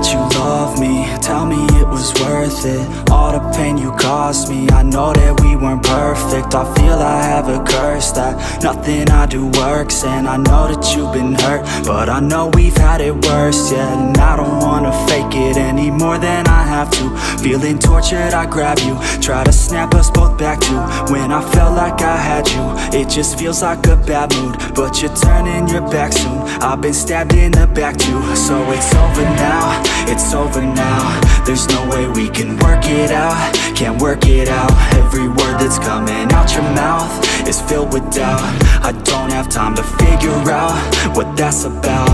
that you love me. Tell me it was worth it. All the pain you caused me. I know that we weren't perfect. I feel I have a curse that Nothing I do works. And I know that you've been hurt But I know we've had it worse, yeah And I don't wanna fake it any more than I have to. Feeling tortured, I grab you. Try to snap us both back to When I felt like I had you. It just feels like a bad mood But you're turning your back soon. I've been stabbed in the back too So it's over now, it's over now. There's no way we can work it out. Can't work it out. Every word that's coming out your mouth Is filled with doubt. I don't have time to figure out What that's about.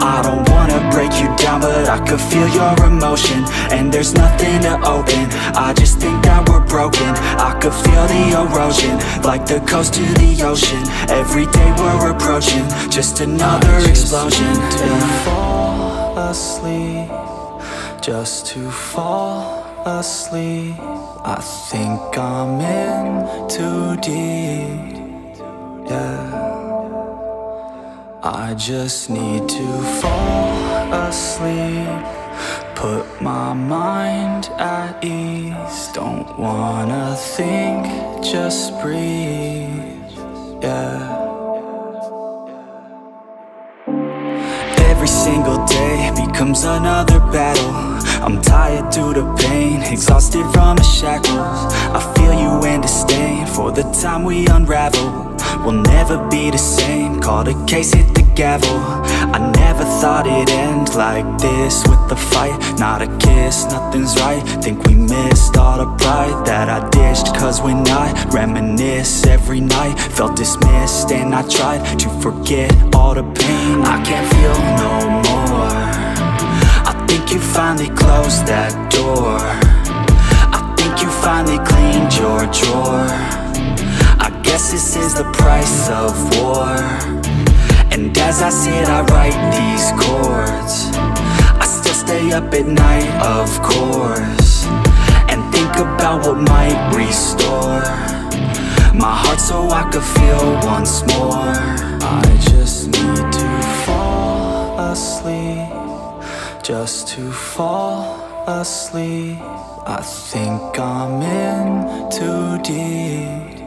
I don't wanna break you down But I could feel your emotion. And there's nothing to open. I just think that we're broken. I could feel the erosion Like the coast to the ocean. Every day we're approaching Just another explosion. to fall asleep Just to fall asleep. I think I'm in too deep Yeah. I just need to fall asleep Put my mind at ease. Don't wanna think, just breathe Yeah. Every single day becomes another battle. I'm tired due to pain, exhausted from the shackles. I feel you and disdain for the time we unravel. We'll never be the same Call a case, hit the gavel. I never thought it'd end like this With a fight, not a kiss, nothing's right. Think we missed all the pride that I dished Cause when I reminisce every night Felt dismissed and I tried to forget all the pain. I can't feel no more you finally closed that door. I think you finally cleaned your drawer. I guess this is the price of war. And as I sit I write these chords. I still stay up at night of course And think about what might restore My heart so I could feel once more. I just need Just to fall asleep. I think I'm in too deep.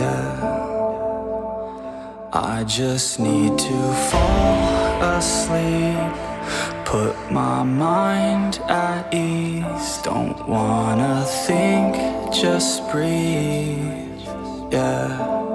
Yeah. I just need to fall asleep. Put my mind at ease. Don't wanna think, just breathe. Yeah